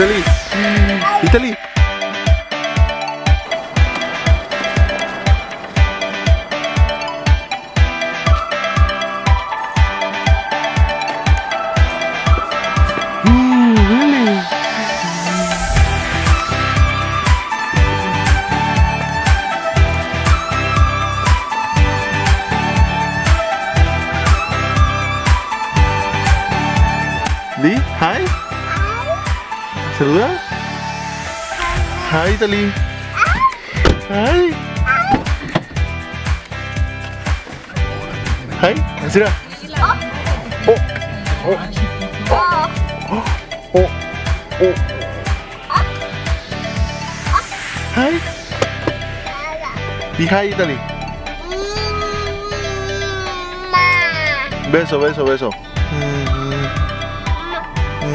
Italy. Italy. Mm, really? Di, hi. Saluda. Hi, Italy. Hi. Hi, Asira. Oh. Oh. Oh. Oh. Oh. Hi. Di hi, Italy. Beso, beso, beso.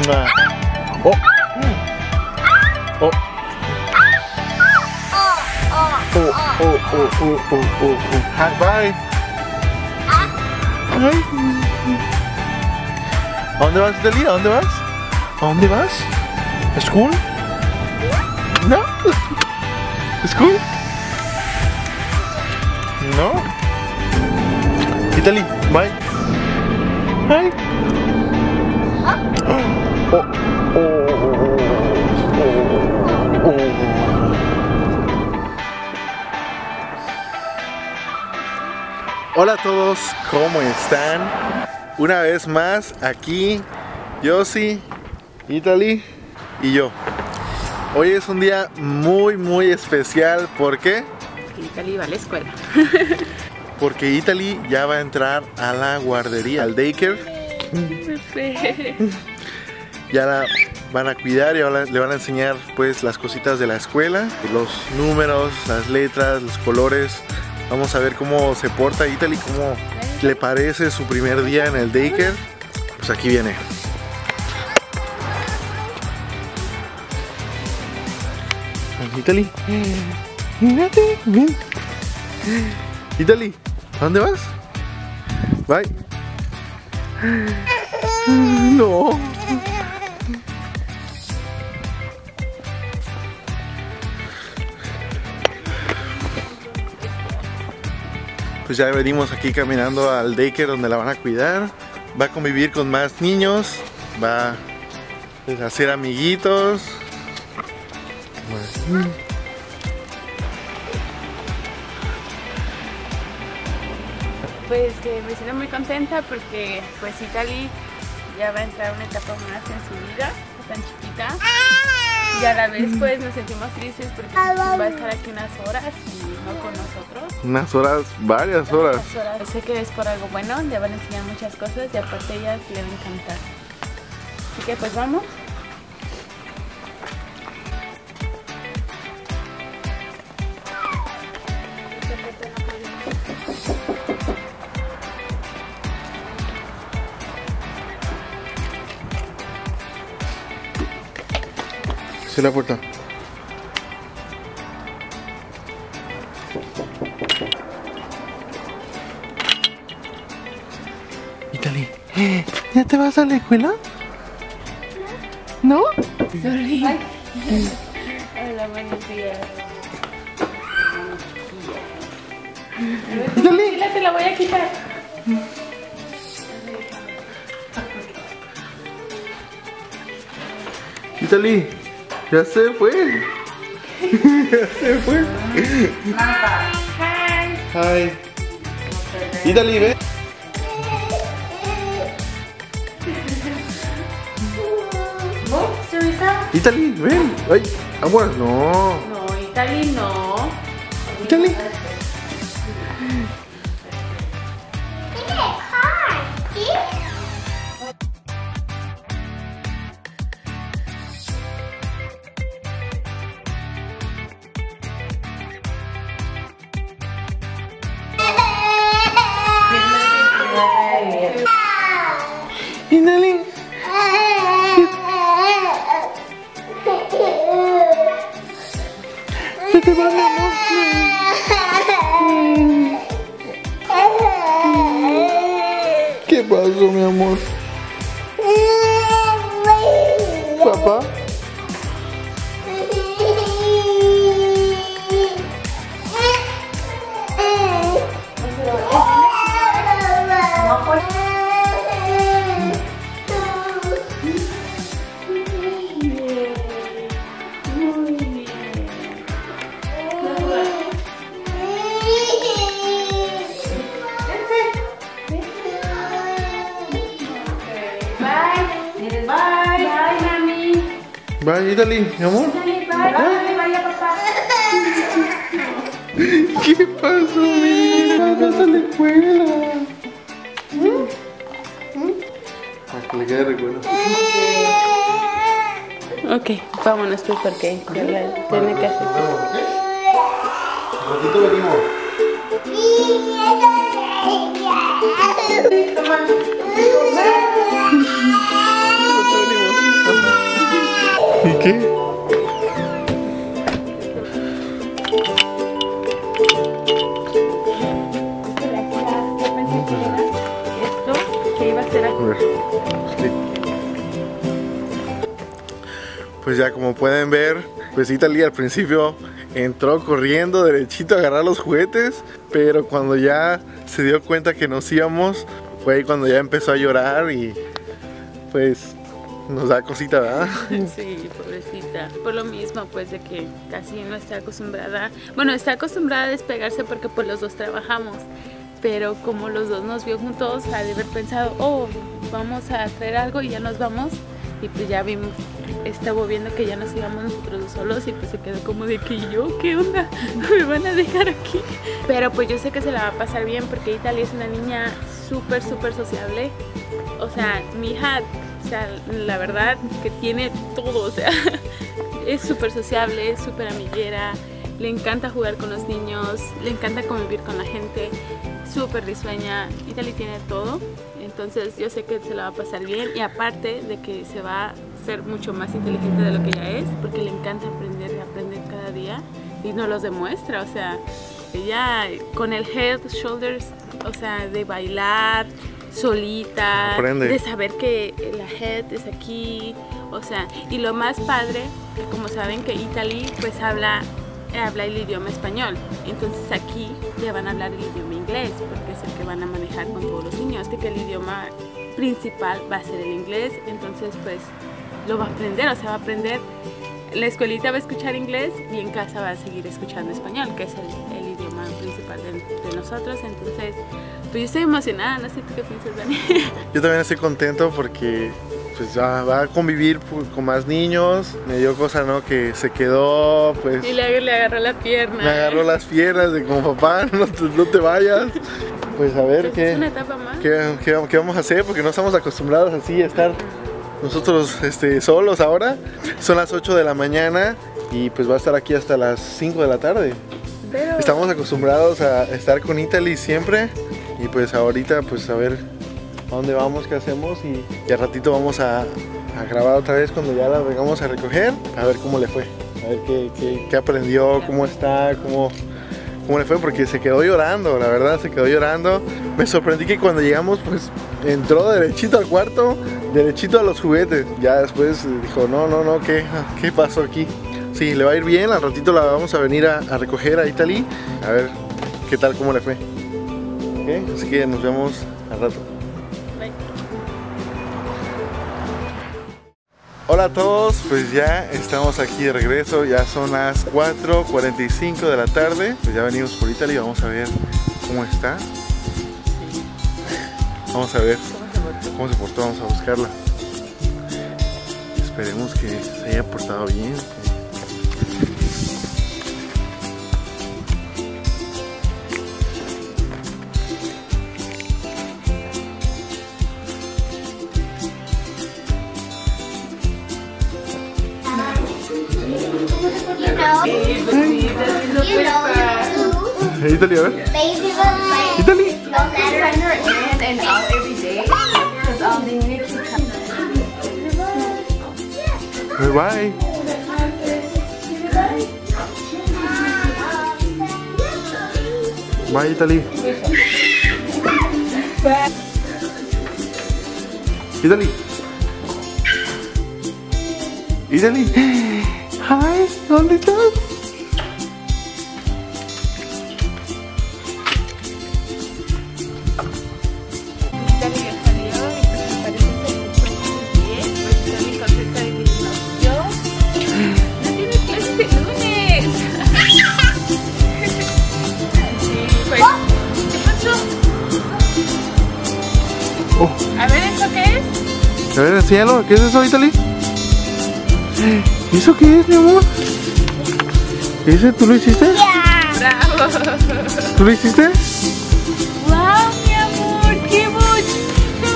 Mua. Oh. Oh. Oh, oh, oh, oh, oh, oh. Hi, bye. Hi. ¿A dónde vas, Italy? ¿A dónde vas? ¿A dónde vas? ¿A school? ¿No? ¿A school? ¿No? Italy, bye. Hi. Hola a todos, ¿cómo están? Una vez más aquí, Yossi, Italy y yo. Hoy es un día muy muy especial, ¿por qué? Italy va a la escuela. Porque Italy ya va a entrar a la guardería, al daycare. Ya la van a cuidar y ahora le van a enseñar pues las cositas de la escuela, los números, las letras, los colores. Vamos a ver cómo se porta Italy, cómo le parece su primer día en el daycare. Pues aquí viene. Italy. Mírate. Italy, ¿a dónde vas? Bye. No. Pues ya venimos aquí caminando al daycare donde la van a cuidar. Va a convivir con más niños. Va pues, a hacer amiguitos. Pues que me siento muy contenta porque pues Italy ya va a entrar una etapa más en su vida, tan chiquita. Y a la vez pues nos sentimos tristes porque va a estar aquí unas horas y no con nosotros. Unas horas, varias horas. Sé que es por algo bueno, le van a enseñar muchas cosas y aparte a ella le va a encantar. Así que pues vamos. Cierra la puerta. Italy, ¿ya te vas a la escuela? ¿No? Sorry. Hola, buenos días. Italy, Mochila te la voy a quitar. Italy, ya se fue. ya se fue. Hi. Hi. Italy, ve. Italy, ven. Ay, aguas, no. No, Italy no. Italy. Italy. Bye, Italy, mi amor. Dale, vaya, vaya, papá. ¿Qué pasó, mira? Vas a la escuela. Para que le quede recuerdo. Ok, vámonos pues porque tiene que hacer. Un ratito venimos. ¿Y Pues ya como pueden ver, pues Italy al principio entró corriendo derechito a agarrar los juguetes, pero cuando ya se dio cuenta que nos íbamos, fue ahí cuando ya empezó a llorar y pues nos da cosita, ¿verdad? Sí, pobrecita. Por lo mismo, pues de que casi no está acostumbrada. Bueno, está acostumbrada a despegarse porque pues los dos trabajamos. Pero como los dos nos vio juntos, ha de haber pensado, oh, vamos a traer algo y ya nos vamos. Y pues ya vimos, estaba viendo que ya nos íbamos nosotros solos y pues se quedó como de que yo, ¿qué onda? Me van a dejar aquí. Pero pues yo sé que se la va a pasar bien porque Italia es una niña súper, súper sociable. O sea, mi hija, o sea, la verdad que tiene todo, o sea, es súper sociable, es súper amiguera, le encanta jugar con los niños, le encanta convivir con la gente, súper risueña, Italy tiene todo, entonces yo sé que se la va a pasar bien y aparte de que se va a ser mucho más inteligente de lo que ella es, porque le encanta aprender y aprender cada día y nos los demuestra, o sea, ella con el head, shoulders, o sea, de bailar solita, Aprende. de saber que la head es aquí, o sea, y lo más padre, como saben que Italy pues habla habla el idioma español, entonces aquí ya van a hablar el idioma inglés, porque es el que van a manejar con todos los niños, de que el idioma principal va a ser el inglés, entonces pues lo va a aprender, o sea, va a aprender, la escuelita va a escuchar inglés y en casa va a seguir escuchando español, que es el, principal de, de nosotros, entonces pues yo estoy emocionada, no sé tú qué piensas, Dani. Yo también estoy contento porque pues ya va a convivir con más niños. Me dio cosa, ¿no? Que se quedó, pues... Y le, le agarró la pierna. Me agarró las piernas de como papá, no te, no te vayas. Pues a ver Pues Es una qué, etapa más. qué, qué- qué vamos a hacer porque no estamos acostumbrados así a estar nosotros este, solos ahora. Son las 8 de la mañana y pues va a estar aquí hasta las 5 de la tarde. Estamos acostumbrados a estar con Italy siempre. Y pues ahorita pues a ver a dónde vamos, qué hacemos. Y, y al ratito vamos a, a grabar otra vez cuando ya la vengamos a recoger, a ver cómo le fue, a ver qué, qué- qué aprendió, cómo está, cómo, cómo le fue, porque se quedó llorando, la verdad, se quedó llorando. Me sorprendí que cuando llegamos pues entró derechito al cuarto, derechito a los juguetes, ya después dijo, no, no, no, ¿qué, qué pasó aquí? Sí, le va a ir bien, al ratito la vamos a venir a, a recoger a Italy, a ver qué tal, cómo le fue. Así que nos vemos al rato. Bye. Hola a todos, pues ya estamos aquí de regreso, ya son las 4.45 de la tarde, pues ya venimos por Italy, vamos a ver cómo está, vamos a ver cómo se portó, vamos a buscarla. Esperemos que se haya portado bien. Italy, baby was Italy. no matter send and out every day because um, they need to come. Bye bye. Bye, Italy. Italy. Italy. Hi, ¿dónde A ver, enséñalo. ¿Qué es eso, Italy? ¿Y eso qué es, mi amor? ¿Ese tú lo hiciste? ¡Bravo! ¿Tú lo hiciste? ¡Wow, mi amor! ¡Qué bonito!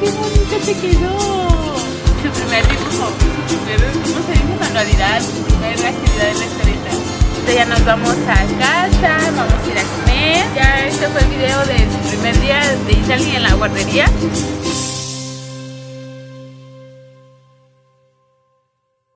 ¡Qué bonito te quedó! Su primer dibujo, su primer, ¿cómo se dice? Manualidad, su primera actividad en la escuelita. Entonces ya nos vamos a casa, vamos a ir a comer. Ya este fue el video de su primer día de Italy en la guardería.